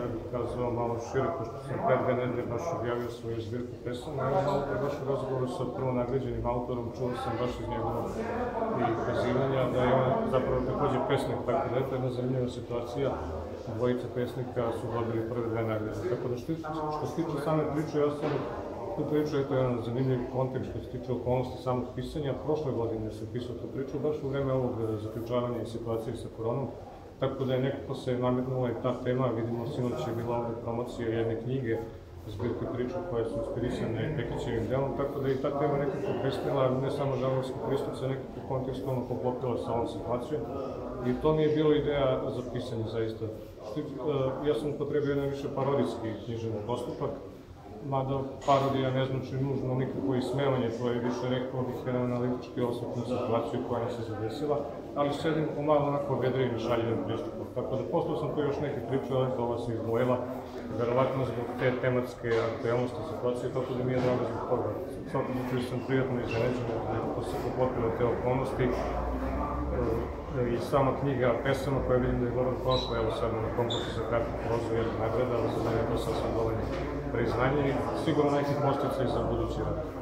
Ja bih kazao malo šire, pošto sam pre dve nedelje baš objavio svoju zbirku pesama, evo malo pre baš u razgovoru sa prvo nagrađenim autorom, čuo sam baš iz njegovog i kazivanja da je on zapravo takođe pesnik, tako da je to jedna zanimljiva situacija. Dvojica pesnika su dobili prve dve nagrade. Tako da što, što se tiče same priče, ja sam tu priču, eto jedan zanimljiv kontekst što se tiče okolnosti samog pisanja. Prošle godine sam pisao tu priču, baš u vreme ovog zaključavanja i situacije sa koronom, Tako da je nekako se nametnula i ta tema, vidimo sinoć je bila ovde promocija jedne knjige, zbirke priča koje su inspirisane Pekićevim delom, tako da i ta tema nekako presnila, ne samo žanrovski pristup, se nekako kontekstovno poklopila sa ovom situacijom. I to mi je bilo ideja za pisanje, zaista. Ja sam upotrebio jedan više parodijski književni postupak, mada parodija ne znači nužno nikakvo ismevanje, to je više rekao bih jedan analitički osvrt na situaciju koja nam se zadesila, ali sedim po malo onako vedrijim i šaljivim pristupom. Tako da poslao sam tu još neke priče, ali ova se izdvojila, verovatno zbog te tematske aktualnosti situacije, tako da mi je drago zbog toga. Svakom slučaju sam prijatno iznenađen, nekako se poklopilo te okolnosti, i sama knjiga pesama koja vidim da je dobro prošla, evo sad na konkursu za kratku prozu jedna nagrada, ali za mene je to sasvim dovoljno priznanje i sigurno neki postica i za budući rad.